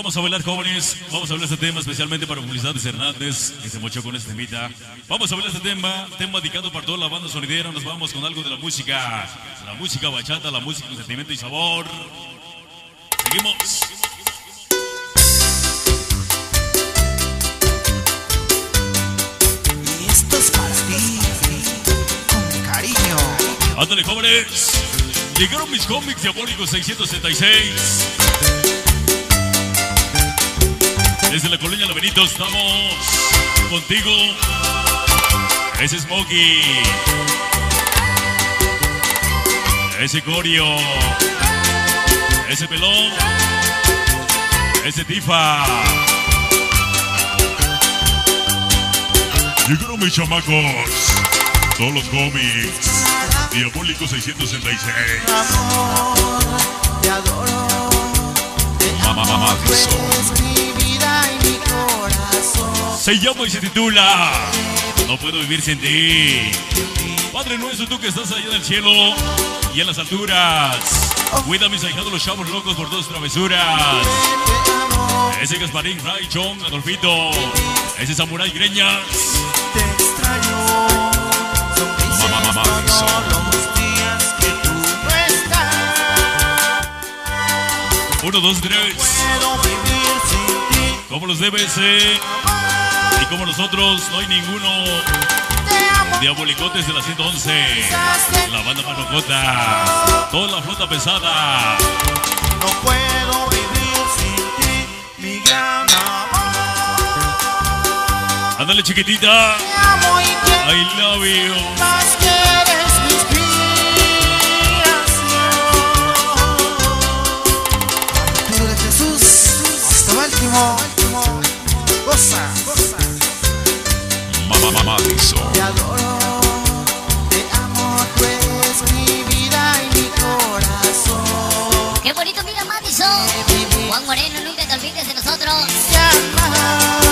Vamos a bailar jóvenes, vamos a bailar este tema especialmente para Publicidades Hernández, que se mochó con este temita. Vamos a bailar este tema, tema dedicado para toda la banda sonidera. Nos vamos con algo de la música, la música bachata, la música con sentimiento y sabor. Seguimos. Y esto es para ti, con cariño. Ándale, jóvenes. Llegaron mis cómics diabólicos 666. Desde la colonia La Benito estamos contigo. Ese Smokey. Ese Corio. Ese Pelón. Ese Tifa. Llegaron mis chamacos. Todos los cómics. Diabólico 666. Amor, te adoro. Te Mamá, mamá, Se llama y se titula No puedo vivir sin ti. Padre nuestro, tú que estás allá en el cielo y en las alturas. Cuida a mis ahijados los chavos locos por sus travesuras. Ese Gasparín, Ray, Chong, Adolfito. Ese Samurai Greñas. te extraño. Son Mamá, mamá. Uno, dos, tres. Como los debes, eh. Y como nosotros, no hay ninguno. Diabolicotes de la 111. La banda Manocota. Toda la flota pesada. No puedo vivir sin ti, mi gran amor. Ándale, chiquitita. Te amo y quiero I love you. Jesús hasta Baltimore. Te adoro, te amo, tú eres mi vida y mi corazón. Qué bonito, mira Madison. Juan Moreno, nunca te olvides de nosotros.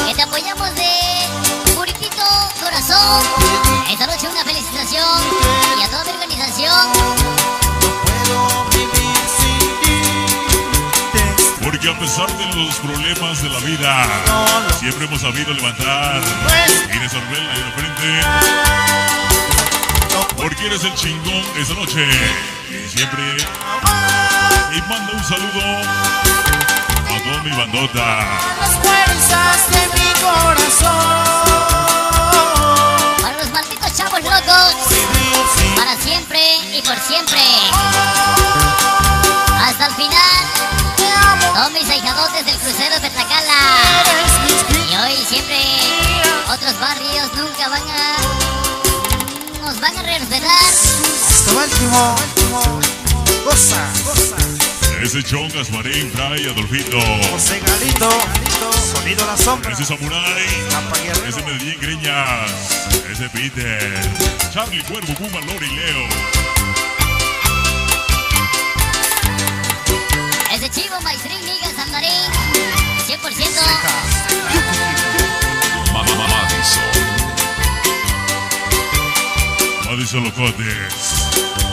Que te apoyamos de Puriquito Corazón. Esta noche una felicitación y a toda mi organización. Pesar de los problemas de la vida, siempre hemos sabido levantar y resolverla de la frente. Porque eres el chingón esta noche. Y siempre. Y manda un saludo a toda mi bandota. las fuerzas de mi corazón. Para los malditos chavos locos. Para siempre y por siempre. Hasta el final. Todos mis ahijadotes del crucero de mi Y hoy siempre otros barrios nunca van a. Nos van a respetar. Hasta Baltimore, goza, goza. Ese Chongas, Marín, Fray, Adolfito. José Galito, sonido la sombra. Ese Samurai. Ese Medellín Greñas. Ese Peter. Charlie Cuervo, Puma, Lori, Leo. Ese chivo, maestrín, migas, sandarín. 100%. Mamá, mamá, Madison. Madison Locotes.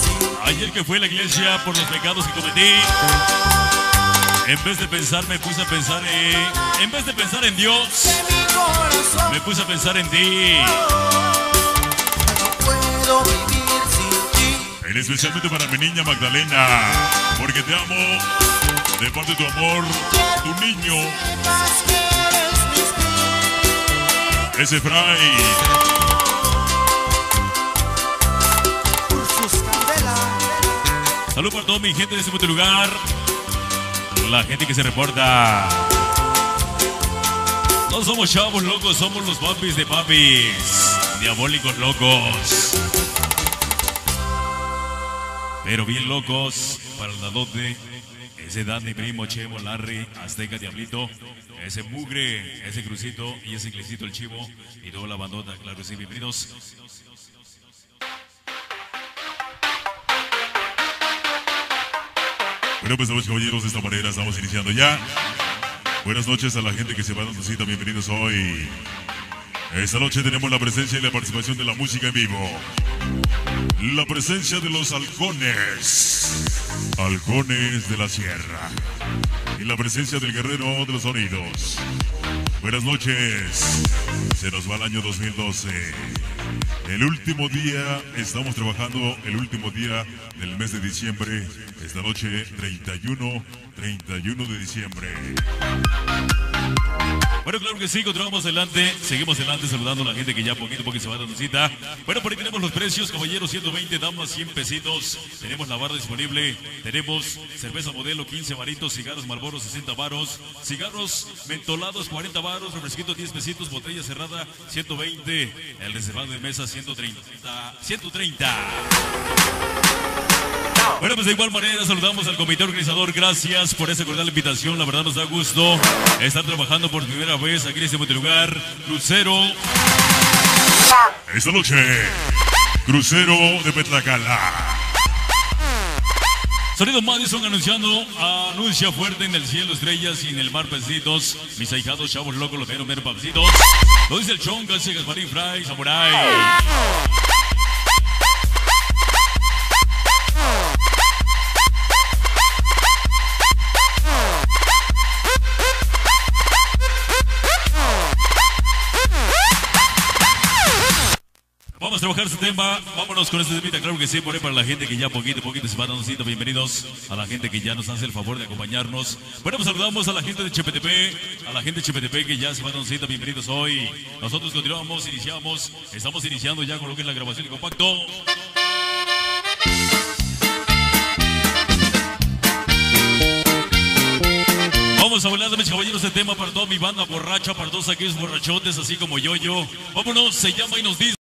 Sin Ayer que fue a la iglesia por los pecados que cometí. En vez de pensar, me puse a pensar en. En vez de pensar en Dios, me puse a pensar en ti. En especialmente para mi niña Magdalena. Porque te amo. De parte de tu amor, tu niño, ese Fray. Salud para toda mi gente de este bonito lugar. La gente que se reporta. No somos chavos locos, somos los papis de papis. Diabólicos locos. Pero bien locos para el dadote. Ese Dani, primo, Chemo, Larry, Azteca, Diablito. Ese Mugre, ese Crucito y ese Iglesito, el Chivo. Y toda la bandota, claro, sí, bienvenidos. Bueno, pues y caballeros, de esta manera estamos iniciando ya. Buenas noches a la gente que se va dando cita, bienvenidos hoy. Esta noche tenemos la presencia y la participación de la música en vivo. La presencia de los halcones. Halcones de la sierra. Y la presencia del guerrero de los sonidos. Buenas noches. Se nos va el año 2012. El último día, estamos trabajando el último día del mes de diciembre. Esta noche, 31, 31 de diciembre. Bueno, claro que sí, continuamos adelante, seguimos adelante saludando a la gente que ya poquito a poquito se va dando cita. Bueno, por ahí tenemos los precios, caballeros, 120, damas, 100 pesitos. Tenemos la barra disponible, tenemos cerveza modelo, 15 varitos, cigarros Marlboro, 60 varos, cigarros mentolados, 40 varos, refresquito, 10 pesitos, botella cerrada, 120, el reservado de mesa, 130, 130. Bueno, pues de igual manera saludamos al comité organizador. Gracias por esa cordial invitación. La verdad nos da gusto estar trabajando por primera vez aquí en este bonito lugar. Crucero. Esta noche, Crucero de Petlacala. Sonido Madison anunciando, anuncia fuerte en el cielo estrellas y en el mar pecitos. Mis ahijados, chavos locos, los mero mero papcitos. Lo dice el Chonga, Gasparín Fry, Samurai. Trabajar este tema, vámonos con este temita, claro que sí, por ahí para la gente que ya poquito poquito se va dando cita, bienvenidos a la gente que ya nos hace el favor de acompañarnos. Bueno, pues saludamos a la gente de Chepetepe, a la gente de Chepetepe que ya se va dando cita, bienvenidos hoy. Nosotros continuamos, iniciamos, estamos iniciando ya con lo que es la grabación y compacto. Vamos a de mis caballeros de tema para toda mi banda borracha, para todos aquellos borrachotes, así como yo, yo. Vámonos, se llama y nos dice.